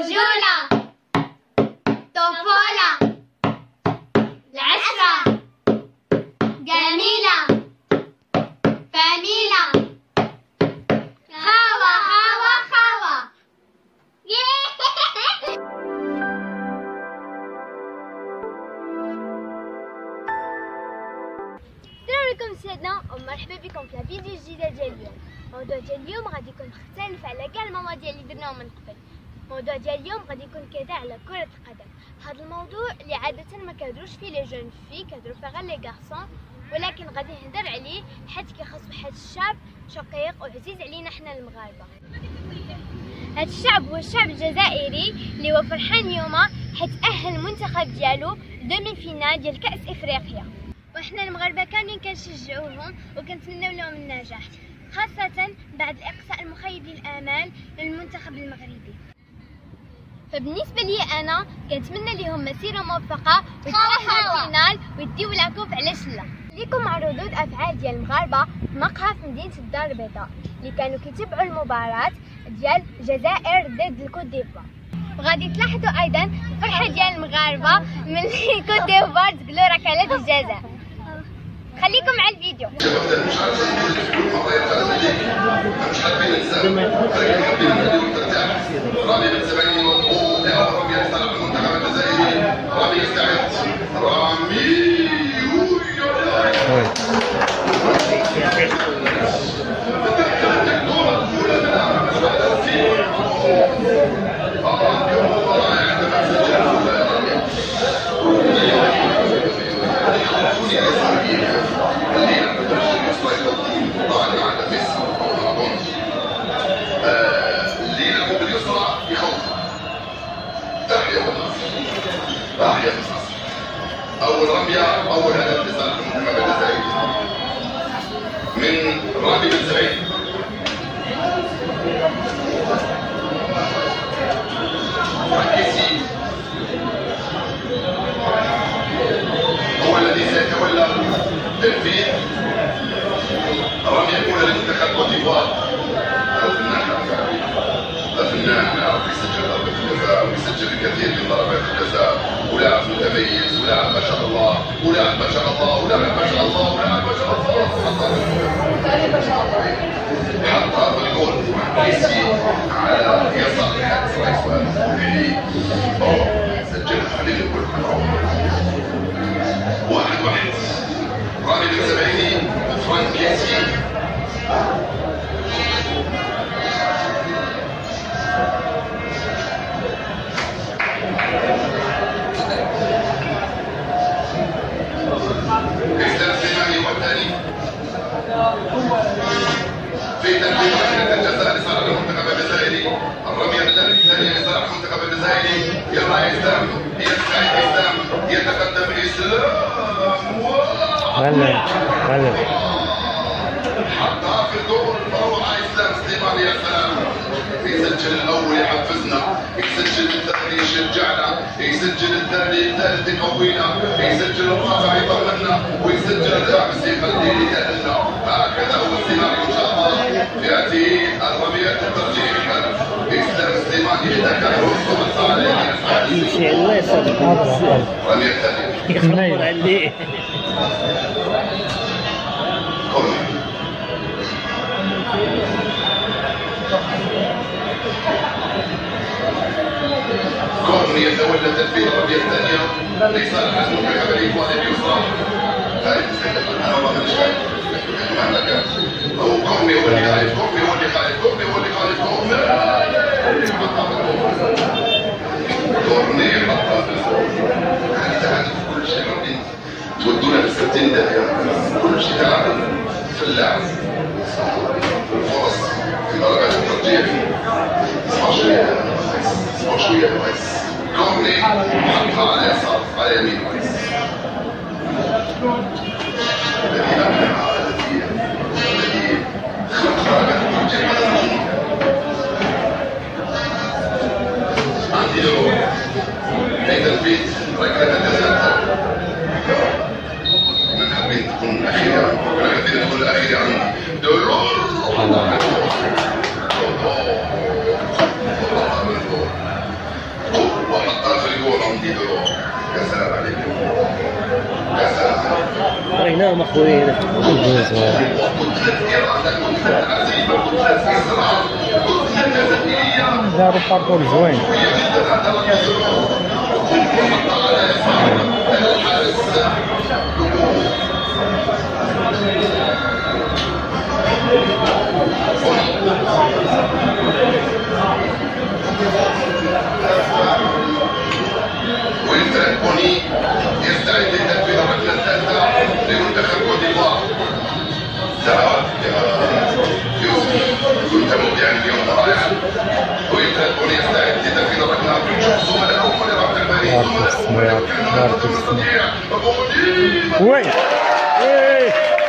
رجولة طفولة العشرة جميلة فميلة خاوة خاوة خاوة السلام عليكم سيدنا ومرحبا بكم في الفيديو الجديدة ديال اليوم الموضوع ديال اليوم غادي يكون مختلف على كاع المواضيع اللي درناهم من قبل الموضوع ديال اليوم غادي يكون كذا على كرة القدم. هذا الموضوع اللي عادة ما كيهضروش فيه les jeunes filles كيهضروا فيه غير les garçons ولكن غادي نهضر عليه حيت كيخص واحد الشعب شقيق وعزيز علينا حنا المغاربة. هاد الشعب هو الشعب الجزائري اللي هو فرحان اليوم حيت تأهل المنتخب ديالو demi-finale ديال كأس إفريقيا. وحنا المغاربة كاملين كنشجعوهم وكنتمناو لهم النجاح خاصة بعد الإقصاء المخيب للآمال للمنتخب المغربي. فبالنسبة لي أنا كنتمنى لهم مسيرة موفقة ويتأهلوا ال finale ويديو la coupe إن شاء الله. خليكم مع ردود أفعال ديال المغاربة في مقهى في مدينة الدار البيضاء اللي كانوا كيتابعوا المباراة ديال الجزائر ضد الكوت ديفوار. وغادي تلاحظوا أيضا الفرحه ديال المغاربة من كوت ديفوار تقولوا راه كانت الجزائر. خليكم مع الفيديو. رامي بن سبعين مطلوب من ضربات الجزاء ولاعب متميز ولاعب ما شاء الله ولاعب ما شاء الله ولاعب ما شاء الله ولاعب ما شاء الله حط هذا الجول ميسي على يسار. الحارس رئيس سجل خليل الجول واحد واحد. رامي بن سبعيني وفرانك كيسي تنفيذ ركله الجزاء لصالح المنتخب الجزائري الرميه الثانية لصالح يسجل الأول يحفزنا يسجل الثاني يشجعنا يسجل الثاني الثالث يقوينا يسجل الرابع يطمنا ويسجل الخامس يخليه يتألنا هكذا هو السيناريو شاء هذه الرميات الترجيح اسلام سليماني اذا كان وصل عليه يمشي الله يصدق يخبر عليه يتولى تنفيذ الرمية الثانية لصالح المنتخب الإيطالي اليسرى خالد أنا والله مش خايف مهما كان هو كورني هو تعرف في اللعب الفرص في ضربات الترجيح اسمع شوية اسمع شوية كويس كورني حطها على يسار على يمين كويس إصرار كتلة جزائرية داروا باركور زوين. ويلفريد Wait! hayatım,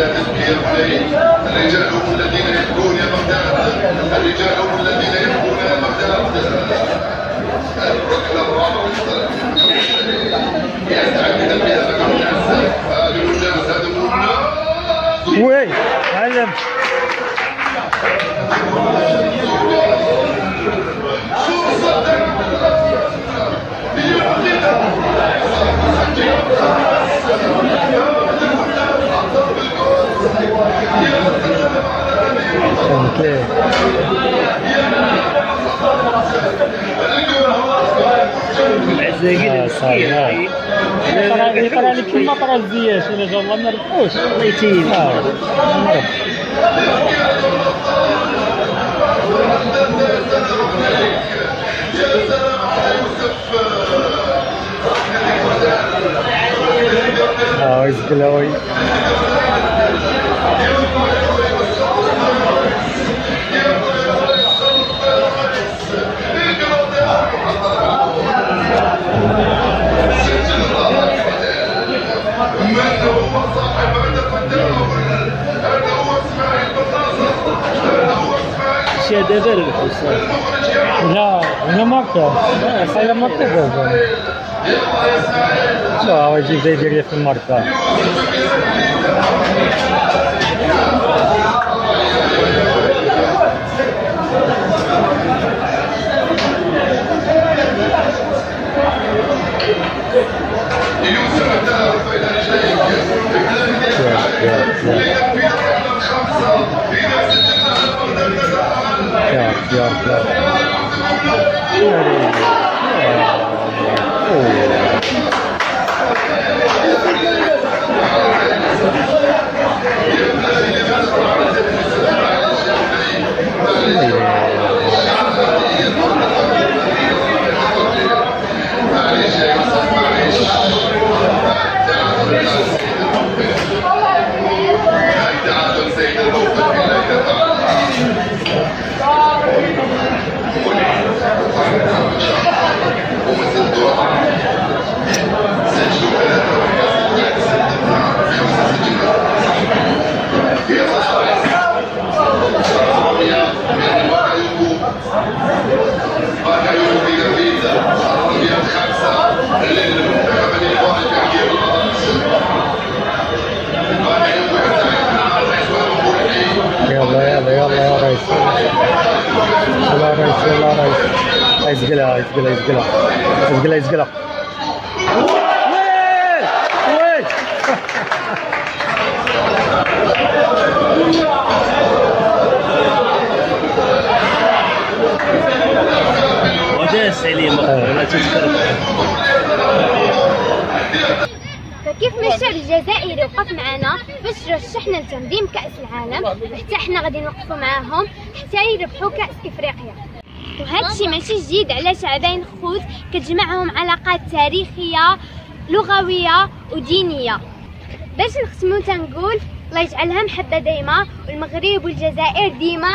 يا بني الرجال هم الذين يبكون يا الرجال هم الذين يبكون يا هذا الناس وين علم العزاقي آه، صحيح. يقرا لك كلمه طرا الزياش ولا جا الله ما نربحوش الله يتيم آه. نربح. اسماعيل شي دابا ربحوا صافي المخرج يا لا هنا ما كان هذا ما كان لا هو يجي زي نتأهل يا يا يا يا ريت. Vamos Como você يزقلها وين وين؟ تذكر فكيف ما الشعب الجزائري وقف معنا؟ باش رشحنا لتنظيم كأس العالم حتى إحنا غادي نوقفوا معاهم حتى يربحوا كأس إفريقيا. وهذا الشيء ماشي جديد على شعبين خوت كتجمعهم علاقات تاريخية لغوية ودينية. باش نختمو تنقول الله يجعلها محبة دايما والمغرب والجزائر ديما